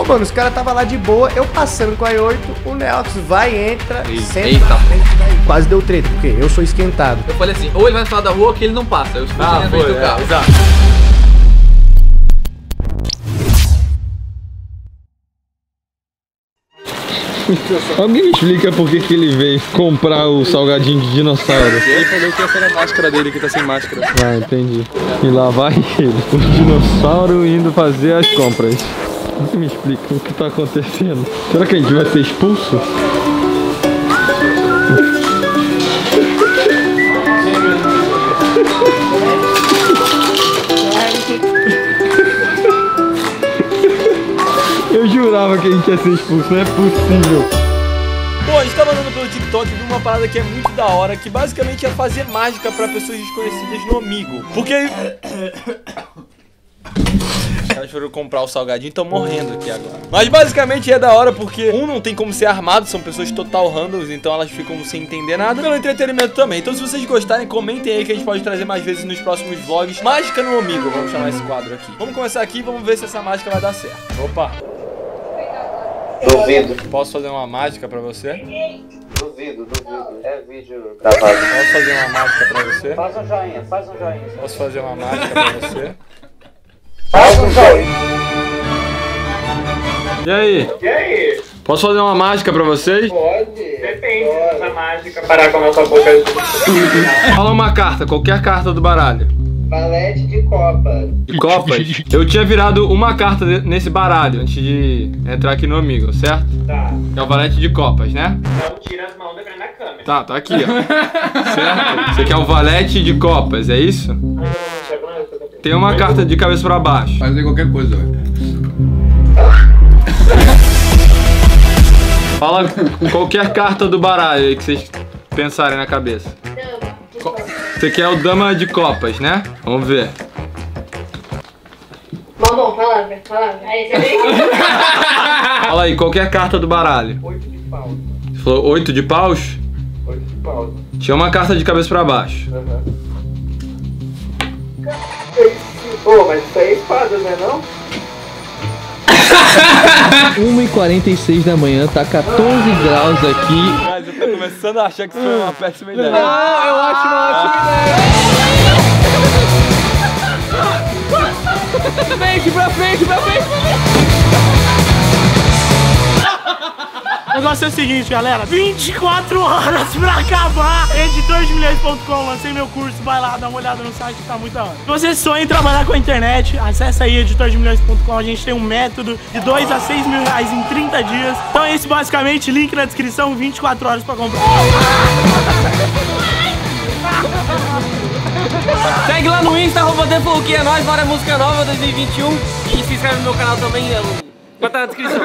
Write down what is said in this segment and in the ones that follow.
Pô, mano, os caras tava lá de boa, eu passando com a i8, o Neox vai, entra, senta Eita. na frente daí. Quase deu treta, porque eu sou esquentado. Eu falei assim, ou ele vai falar da rua ou que ele não passa. Eu escutei Ah, na frente foi, do é, carro. exato. Alguém me explica por que, que ele veio comprar o salgadinho de dinossauro. Ele falou que essa era a máscara dele, que tá sem máscara. Ah, entendi. E lá vai ele, o dinossauro indo fazer as compras. Me explica o que tá acontecendo. Será que a gente vai ser expulso? Eu jurava que a gente ia ser expulso, não é possível. Pô, a gente tava andando pelo TikTok e viu uma parada que é muito da hora, que basicamente é fazer mágica pra pessoas desconhecidas no amigo. Porque. Foram comprar o salgadinho e estão morrendo aqui agora. Mas basicamente é da hora porque, um, não tem como ser armado, são pessoas total randoms, então elas ficam sem entender nada. Pelo entretenimento também. Então, se vocês gostarem, comentem aí que a gente pode trazer mais vezes nos próximos vlogs. Mágica no amigo, vamos chamar esse quadro aqui. Vamos começar aqui e vamos ver se essa mágica vai dar certo. Opa! Duvido, Posso fazer uma mágica pra você? duvido, duvido. É vídeo gravado. Posso fazer uma mágica pra você? Faz um joinha, faz um joinha. Posso fazer uma mágica pra você? Um. E aí? E aí? Posso fazer uma mágica pra vocês? Pode? Depende dessa mágica parar com a nossa boca. Fala uma carta, qualquer carta do baralho. Valete de copa. De copas. Eu tinha virado uma carta nesse baralho antes de entrar aqui no amigo, certo? Tá. É o valete de copas, né? Então tira as mãos da frente da câmera. Tá, tá aqui, ó. certo? Você quer o valete de copas, é isso? Tem uma carta de cabeça pra baixo. Fazer qualquer coisa, velho. Fala qualquer carta do baralho aí que vocês pensarem na cabeça. Você quer o dama de copas, né? Vamos ver. Mamão, palavra, palavra. Aí, você vem? Fala aí, qualquer carta do baralho. Oito de pau. Você falou oito de paus? Oito de pau. Tinha uma carta de cabeça pra baixo. Aham. Pô, mas isso aí é espada, né não? 1h46 da manhã, tá 14 graus aqui. Mas eu tô começando a achar que isso foi uma péssima ideia. eu acho uma ótima frente, pra frente, pra frente. O negócio é o seguinte, galera. 24 horas pra acabar. Editorsdemilhões.com, lancei meu curso. Vai lá, dá uma olhada no site, tá muito hora. Se você sonha em trabalhar com a internet, acessa aí editorsdemilhões.com. A gente tem um método de 2 a 6 mil reais em 30 dias. Então é esse basicamente, link na descrição, 24 horas pra comprar. Segue lá no Insta, arroba Defolk, é nóis, bora música nova 2021. E se inscreve no meu canal também, é, vai estar na descrição.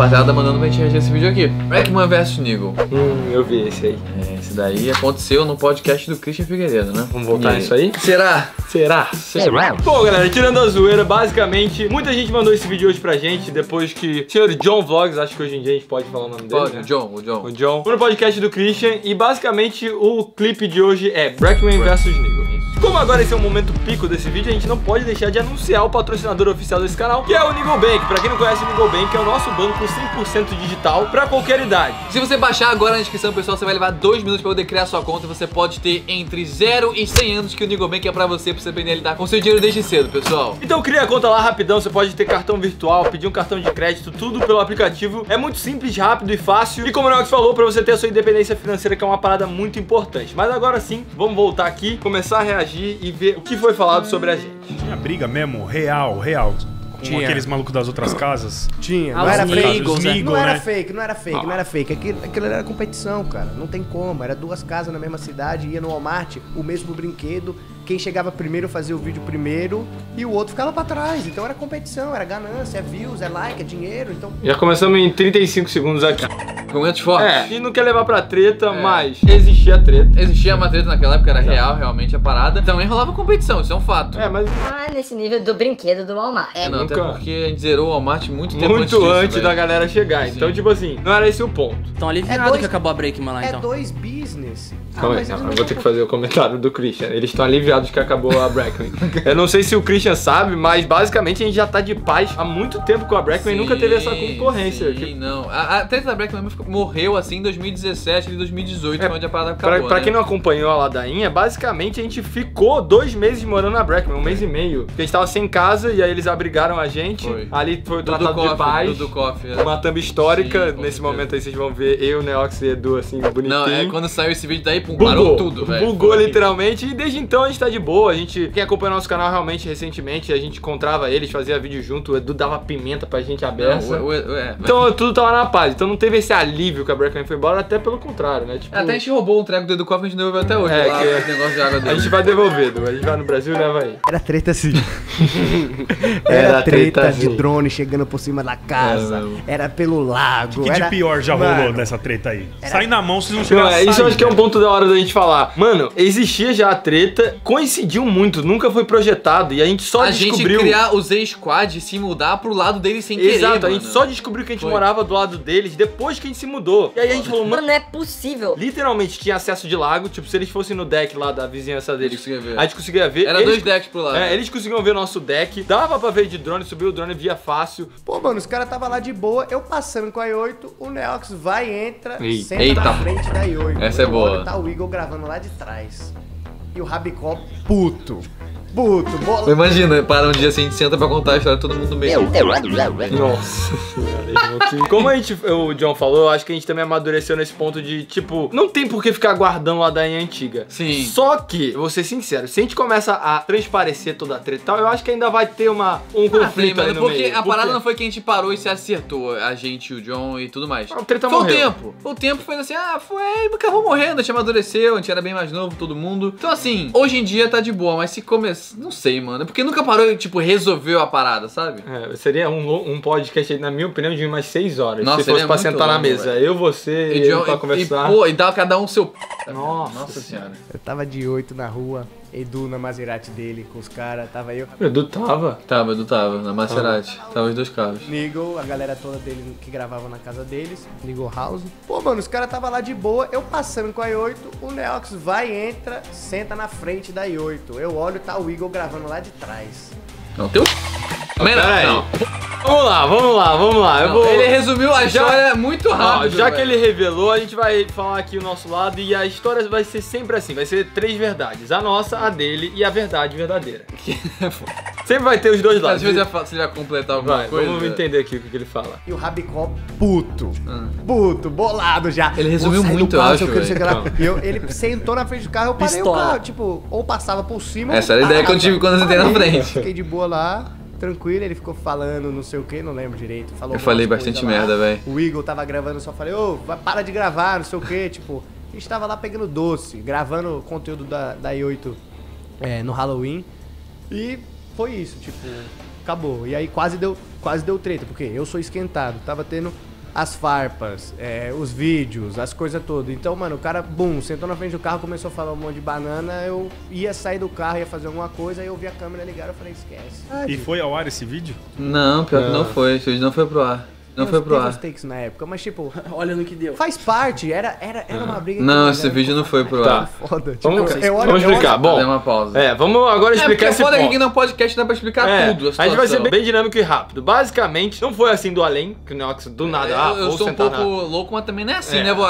Rapaziada mandando pra gente reagir esse vídeo aqui. Rackman vs Nigel. Hum, eu vi esse aí. É, esse daí aconteceu no podcast do Christian Figueiredo, né? Vamos voltar nisso aí? Será? Será? Será? Bom, galera, tirando a zoeira, basicamente, muita gente mandou esse vídeo hoje pra gente, depois que o senhor John Vlogs, acho que hoje em dia a gente pode falar o nome dele, Pode, né? o John, o John. O John. Foi no podcast do Christian e basicamente o clipe de hoje é Brackman vs Nigel. Como agora esse é o momento pico desse vídeo, a gente não pode deixar de anunciar o patrocinador oficial desse canal, que é o Nigel Bank. Pra quem não conhece o Nigel Bank, é o nosso banco 100% digital pra qualquer idade. Se você baixar agora na descrição, pessoal, você vai levar dois minutos pra poder criar sua conta. Você pode ter entre 0 e 100 anos que o Nigobank é pra você, pra você aprender a lidar com seu dinheiro desde cedo, pessoal. Então cria a conta lá rapidão, você pode ter cartão virtual, pedir um cartão de crédito, tudo pelo aplicativo. É muito simples, rápido e fácil. E como o Nox falou, pra você ter a sua independência financeira, que é uma parada muito importante. Mas agora sim, vamos voltar aqui, começar a reagir e ver o que foi falado sobre a gente. Tinha briga mesmo, real, real. Com Tinha. aqueles malucos das outras casas. Tinha, Ah, não era fake. Eagles, né? Não era né? fake, não era fake, não era fake. Aquilo, aquilo era competição, cara. Não tem como. Era duas casas na mesma cidade, ia no Walmart, o mesmo brinquedo. Quem chegava primeiro fazia o vídeo primeiro e o outro ficava pra trás. Então era competição, era ganância, é views, é like, é dinheiro. Então Já começamos em 35 segundos aqui. Argumentos fortes. É, e não quer levar pra treta, mas existia treta. Existia uma treta naquela época, era real, realmente a parada. Também rolava competição, isso é um fato. É, mas Ah, nesse nível do brinquedo do Walmart. É, não, nunca- até porque a gente zerou o Walmart muito tempo muito antes, disso, antes velho. da galera chegar. Então, Sim. tipo assim, não era esse o ponto. Tão aliviado É dois- que acabou a Breakman lá, É então. dois business. Ah, Calma aí, não, eu vou ter que fazer o comentário do Christian. Eles estão aliviados que acabou a Brackman. eu não sei se o Christian sabe, mas basicamente a gente já tá de paz há muito tempo com a Brackman e nunca teve essa concorrência. Sim, Tipo, não. A, a treta da Black Mamba ficou- morreu assim em 2017 e 2018, É, onde a parada Pra, acabou. pra né? quem não acompanhou a ladainha, basicamente a gente ficou dois meses morando na Brackman, um mês e meio. Porque a gente tava sem casa e aí eles abrigaram a gente. Foi. Ali foi o Dudu tratado de Coffee, paz. Dudu Coffee, é. Uma thumb histórica. Sim, Nesse certeza. momento aí vocês vão ver eu, Neox e Edu assim, bonitinho. Não, é quando saiu esse vídeo daí, pum, Bugou, parou tudo, velho. Bugou Foi. literalmente e desde então a gente tá de boa. A gente, quem acompanha nosso canal realmente recentemente, a gente encontrava eles, fazia vídeo junto, o Edu dava pimenta pra gente Não, aberta. é. Então tudo tava na paz. Então não teve esse alívio que a Brackman foi embora, até pelo contrário, né? Tipo, Até a gente roubou um treco do Edu e a gente devolveu até hoje. É, lá, que- negócio de água a dele. gente vai devolver, Edu. A gente vai no Brasil e leva aí. Era treta assim. Era Era treta treta de assim. drone chegando por cima da casa. É. Era pelo lago. O que era... de pior já Mano, rolou nessa treta aí? Sai na mão, vocês não chegam Não, a é, isso eu sair, acho que é um ponto da hora da gente falar. Mano, existia já a treta, coincidiu muito, nunca foi projetado e a gente só a gente descobriu. criar o Z-Squad e se mudar pro lado deles sem querer, Exato, a mano. gente só descobriu que a gente Foi. morava do lado deles depois que a gente se mudou. E aí a gente falou, mano, não é possível. literalmente tinha acesso de lago, tipo, se eles fossem no deck lá da vizinhança deles, conseguia ver. a gente conseguia ver. Era eles, dois decks pro lado. É, eles conseguiam ver o nosso deck, dava pra ver de drone, subir o drone via fácil. Pô, mano, os caras tava lá de boa, eu passando com a i8, o Neox vai, entra, Eita. senta Eita. na frente da i8. Essa é boa. Tá o Eagle gravando lá de trás. E o Rabicó puto. Puto, bola. Imagina, para um dia assim, a gente senta pra contar a história todo mundo meio. Nossa Como a gente, o John falou, eu acho que a gente também amadureceu nesse ponto de, tipo, não tem por que ficar guardando a dainha antiga. Sim. Só que, vou ser sincero, se a gente começa a transparecer toda a treta e tal, eu acho que ainda vai ter uma, um Ah, conflito no porque meio. a parada Por não foi que a gente parou e se acertou, a gente, o John e tudo mais. A treta foi morreu. o tempo. O tempo foi assim, ah, foi, acabou morrendo, a gente amadureceu, a gente era bem mais novo, todo mundo. Então assim, hoje em dia tá de boa, mas se começar, não sei, mano, porque nunca parou e, tipo, resolveu a parada, sabe? É, seria um, um podcast aí, na minha opinião, de umas 6 horas. Nossa, se fosse é pra sentar na longo, mesa. Eu, você e, ele pra e, conversar. pô, e dá cada um seu... Nossa Nossa senhora. Eu tava de 8 na rua, Edu na Maserati dele com os caras, tava eu. Edu tava. Tava, Edu tava, na Maserati. Tava os dois carros. Nigel, a galera toda dele que gravava na casa deles, Nigel House. Pô, mano, os caras tava lá de boa, eu passando com a i8, o Neox vai, entra, senta na frente da i8. Eu olho, tá o Eagle gravando lá de trás. Não, teu... Também não, Peraí. não. Vamos lá, vamos lá, vamos lá. Eu Não, vou... Ele resumiu a Já- história muito Ó, rápido, já que ele revelou, a gente vai falar aqui o nosso lado e a história vai ser sempre assim, vai ser três verdades. A nossa, a dele e a verdade verdadeira. sempre vai ter os dois Às lados. vezes é fácil vai completar alguma Vai, coisa. vamos entender aqui o que que ele fala. E o Rabicó puto. Puto, bolado já. Ele resumiu muito, eu carro, acho, sei o que, não sei o que lá. velho. E eu- ele sentou na frente do carro, eu parei Pistola. o carro, tipo, ou passava por cima. Essa era a ideia que eu tive quando eu sentei na frente. Fiquei de boa lá, tranquilo, ele ficou falando não sei o que, não lembro direito. Falou Eu falei bastante lá. merda, velho. O Eagle tava gravando, só falei, ô, vai- para de gravar, não sei o que, tipo, a gente tava lá pegando doce, gravando o conteúdo da, da I8 é, no Halloween. E foi isso, tipo, acabou. E aí quase deu, quase deu treta, porque eu sou esquentado, tava tendo as farpas, é, os vídeos, as coisas todas. Então, mano, o cara, bum, sentou na frente do carro, começou a falar um monte de banana, eu ia sair do carro, ia fazer alguma coisa, aí eu vi a câmera ligada, eu falei, esquece. E foi ao ar esse vídeo? Não, pior que não foi. Esse vídeo não foi pro ar. Não foi pro ar. takes na época, mas tipo, Olha no que deu. faz parte, era, era, era uma briga. Não, que- esse vídeo não foi pro Tá. ar. Foda, tipo, Vamos, eu olho- vamos eu olho- explicar. Bom, uma pausa. é, vamos agora É, explicar esse foda que ponto. aqui no podcast dá pra explicar É, tudo. A, a gente vai ser bem dinâmico e rápido. Basicamente, não foi assim do além, que o Neox do nada, ah, eu, eu vou sou um pouco na... louco, mas também não é assim, É. né? Vou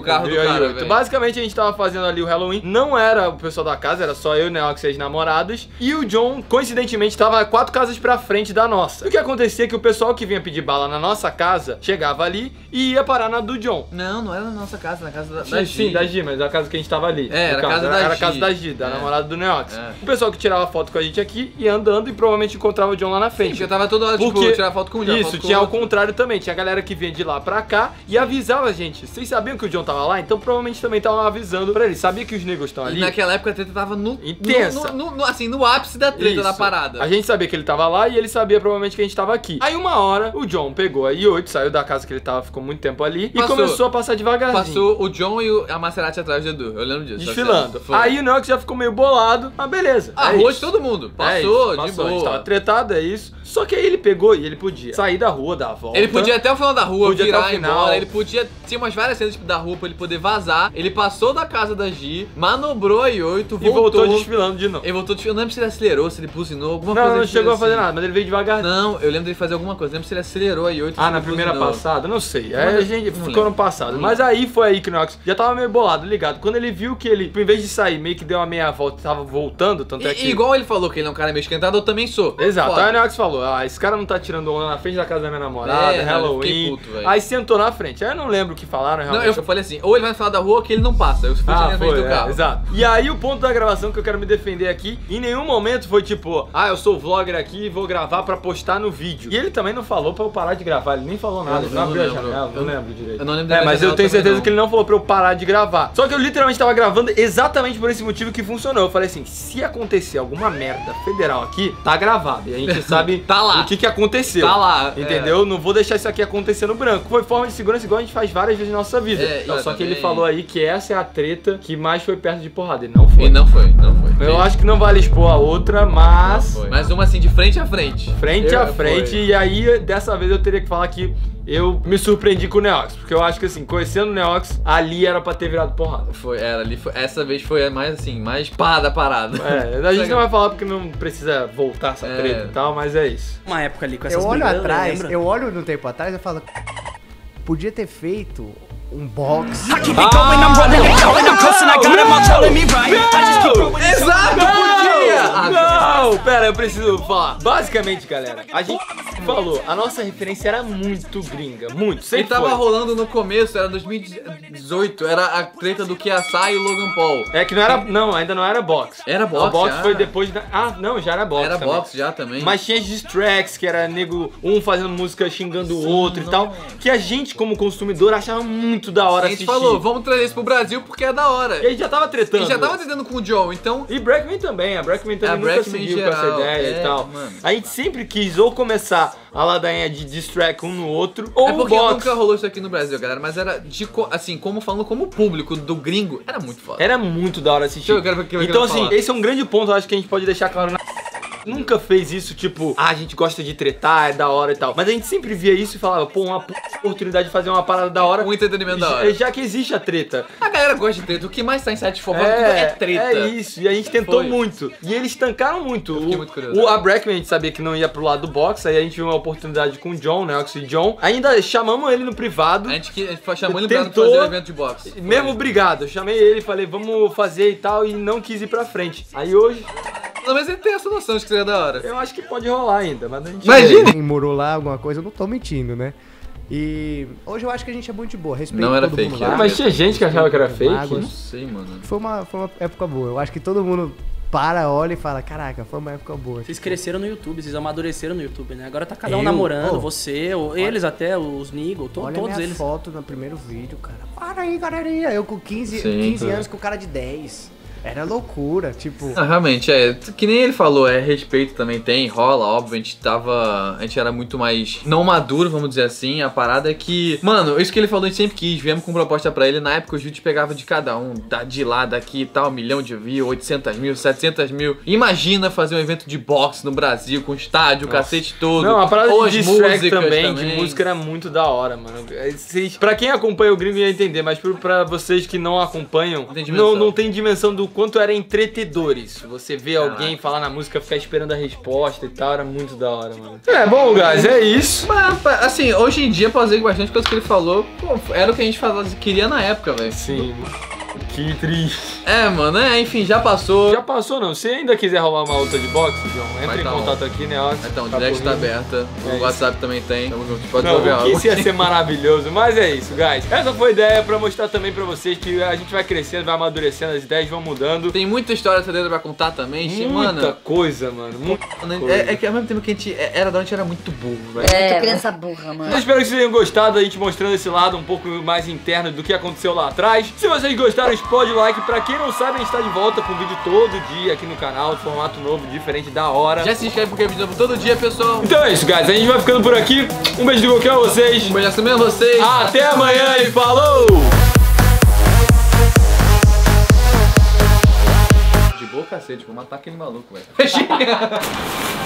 o carro do cara, oito. velho. Basicamente, a gente tava fazendo ali o Halloween. Não era o pessoal da casa, era só eu, o Neox e as namoradas. E o John, coincidentemente, tava quatro casas pra frente da nossa. E o que acontecia é que o pessoal que vinha pedir bala na nossa casa chegava ali e ia parar na do John. Não, não era na nossa casa, na casa da, da Sim, Gi. sim, da Gi, mas a casa que a gente tava ali. É, era a casa da Era a casa da Gi, da É. namorada do Neox. É. O pessoal que tirava foto com a gente aqui ia andando e provavelmente encontrava o John lá na Sim, frente. porque eu tava toda hora, Porque tipo, tirar foto com um, tirar Isso, tinha ao outro. contrário também. Tinha a galera que vinha de lá pra cá e avisava a gente. Vocês sabiam que o John tava lá, então provavelmente também tava avisando pra ele. Sabia que os negros estão E ali. naquela época a treta tava no. Intensa. no- no- no- assim, no ápice da treta Isso. da parada. A gente sabia que ele tava lá e ele sabia provavelmente que a gente tava aqui. Aí uma hora, o John pegou a I8, saiu da casa que ele tava, ficou muito tempo ali Passou. e começou a passar devagarzinho. Passou o John e a Maserati atrás do Edu. Eu lembro disso. Desfilando. Aí o Nox já ficou meio bolado, mas beleza. A é rua isso. de todo mundo. É Passou, isso, de passou. A gente boa. tava tretado, é isso. Só que aí ele pegou e ele podia sair da rua, dar a volta. Ele podia até o final da rua, Podia virar até o final. embora. Ele podia. Tinha umas várias cenas tipo, da rua pra ele poder vazar. Ele passou da casa da Gi, manobrou a I8, voltou. E voltou desfilando de novo. Ele voltou desfilando. Eu não lembro se ele acelerou, se ele buzinou, alguma Não, coisa. não ele chegou a fez fazer assim. nada, mas ele veio devagar. Não, eu lembro dele fazer alguma coisa. Eu lembro se ele acelerou a I8. Ah, na primeira buzinou. passada? Não sei. Não Aí a lembro. gente Não ficou lembro. no passado. Não Mas aí foi aí que o Nox já tava meio bolado, ligado? Quando ele viu que ele, tipo, em vez de sair, meio que deu uma meia volta tava voltando, tanto é que. e igual ele falou que ele é um cara meio esquentado, eu também sou. Exato, Foda. aí o Nox falou: Ah, esse cara não tá tirando onda na frente da casa da minha namorada, É, não, Halloween. puto, aí sentou na frente. Aí eu não lembro o que falaram Não, realmente. eu falei assim, ou ele vai falar da rua que ele não passa. Eu fui Ah, na frente foi, do é, carro. exato. E aí o ponto da gravação que eu quero me defender aqui, em nenhum momento foi tipo, ah, eu sou vlogger aqui e vou gravar pra postar no vídeo. E ele também não falou pra eu parar de gravar, ele nem falou nada, Eu ele não não lembro. janela, não Eu- lembro direito. eu não lembro É, mas eu tenho certeza não. que ele não falou pra eu parar de gravar. Só que eu literalmente tava gravando exatamente por esse motivo que funcionou. Eu falei assim, se acontecer alguma merda federal aqui, tá gravado. E a gente sabe Tá lá. o que que aconteceu. Tá lá, é. Entendeu? Não vou deixar isso aqui acontecer no branco. Foi forma de segurança igual a gente faz várias vezes na nossa vida. É, Não, só que ele falou aí que essa é a treta que mais foi perto de porrada. E não foi. E não foi, não foi. Eu acho que não vale expor a outra, mas. Mas uma assim, de frente a frente. Frente Eu- a frente, foi. e aí dessa vez eu teria que falar que eu me surpreendi com o Neox, porque eu acho que assim, conhecendo o Neox, ali era pra ter virado porrada. Foi, era ali, foi, essa vez foi mais assim, mais pá da parada. É, a gente não vai falar porque não precisa voltar essa É. treta e tal, mas é isso. Uma época ali com essas Eu olho atrás, eu olho no tempo atrás e falo. Podia ter feito box. I keep it going, I'm rolling it going, I'm crossing. I got him all telling me right. I just keep going. Ah, Não, pera, eu preciso falar. Basicamente, galera, a gente falou, a nossa referência era muito gringa, muito. Sempre tava foi. rolando no começo, era 2018, era a treta do Kiasai e o Logan Paul. É que não era, não, ainda não era box. Era box, A box já. foi depois da, ah, não, já era box Era também. box já também. Mas tinha diss tracks, que era nego, um fazendo música xingando o outro e tal, que a gente, como consumidor, achava muito da hora a gente assistir. falou, vamos trazer isso pro Brasil porque é da hora. E a gente já tava tretando. E já tava tentando com o John, então. E Brackman também, a Brackman também A nunca Brackman seguiu em com essa geral, ideia é, e tal. mano. A gente sempre quis ou começar a ladainha de diss track um no outro, ou é porque box. nunca rolou isso aqui no Brasil, galera. Mas era de assim, como falando como público do gringo, era muito foda. Era muito da hora assistir. Eu quero eu então, quero assim, falar. esse é um grande ponto, eu acho que a gente pode deixar claro na. Nunca fez isso, tipo, ah, a gente gosta de tretar, é da hora e tal. Mas a gente sempre via isso e falava, pô, uma oportunidade de fazer uma parada da hora. Um entretenimento da hora. Já que existe a treta. A galera gosta de treta. O que mais tá em site fofoca é, treta. É isso, e a gente tentou Foi. muito. E eles tancaram muito. fiquei O, muito curioso. o, a Brackman a gente sabia que não ia pro lado do box, aí a gente viu uma oportunidade com o John, né? O John. Ainda chamamos ele no privado. A gente, que- a gente chamou ele pra Tentou. fazer um evento de boxe. Foi. Mesmo obrigado, eu chamei ele, falei, vamos fazer e tal, e não quis ir pra frente. Aí hoje, Pelo menos ele tem essa noção de que seria da hora. eu acho que pode rolar ainda, mas a gente Imagina! Quem morou lá, alguma coisa, eu não tô mentindo, né? E hoje eu acho que a gente é muito de boa. Respeito Não era todo fake, mundo era lá. Mas tinha gente que achava que era fake. Não sei, mano. Foi uma, foi uma época boa. Eu acho que todo mundo para, olha e fala, caraca, foi uma época boa. Vocês cresceram no YouTube, vocês amadureceram no YouTube, né? Agora tá cada um Eu? namorando, Oh. você, ou eles até, os Nigo, to- Olha todos minha eles. foto no primeiro vídeo, cara. Para aí, galerinha. Eu com 15, Sim, 15 cara. anos com cara de 10. Era loucura, tipo... Ah, realmente, é. Que nem ele falou, é respeito também tem, rola, óbvio. A gente tava. A gente era muito mais. Não maduro, vamos dizer assim. A parada é que. Mano, isso que ele falou, a gente sempre quis. Viemos com proposta pra ele. Na época os vídeos pegava de cada um. Da, de lá, daqui e tal. Um milhão de views, 800 mil, 700 mil. Imagina fazer um evento de boxe no Brasil, com estádio, o cacete todo. Não, a parada ou de track músicas também, de música era muito da hora, mano. É, Vocês, pra quem acompanha o gringo ia entender, mas pra vocês que não acompanham, tem dimensão. não, não tem dimensão do quanto era entretedores. Você vê alguém falar na música, ficar esperando a resposta e tal, era muito da hora, mano. É, bom, guys, é isso. Mas, assim, hoje em dia, com bastante coisa que ele falou. Pô, era o que a gente fazia, queria na época, velho. Sim. Que triste. É, mano, é, enfim, já passou. Já passou, não? Se ainda quiser rolar uma luta de boxe, João, Vai entre em tá contato aqui, né? ó, Então, o tá direct tá por mim. aberta. É O isso. WhatsApp também tem. Tamo junto, pode Não, jogar o algo. Kiss ia ser maravilhoso, mas é isso, guys. Essa foi a ideia pra mostrar também pra vocês que a gente vai crescendo, vai amadurecendo, as ideias vão mudando. Tem muita história dentro pra contar também, Muita mano. coisa, mano. Muita coisa. É, é que ao mesmo tempo que a gente é- era da onde era muito burro, velho. É, Muito criança burra, mano. Eu espero que vocês tenham gostado da gente mostrando esse lado um pouco mais interno do que aconteceu lá atrás. Se vocês gostaram, explode o like. Pra quem não sabe, a gente tá de volta com vídeo todo dia aqui no canal, formato novo, diferente da hora. Já se inscreve porque é vídeo novo todo dia, pessoal. Então é isso, guys. A gente vai ficando por aqui. Um beijo do Goku a vocês. Um beijo mesmo a vocês. Até amanhã e falou! De boa, cacete, vou matar aquele maluco, velho.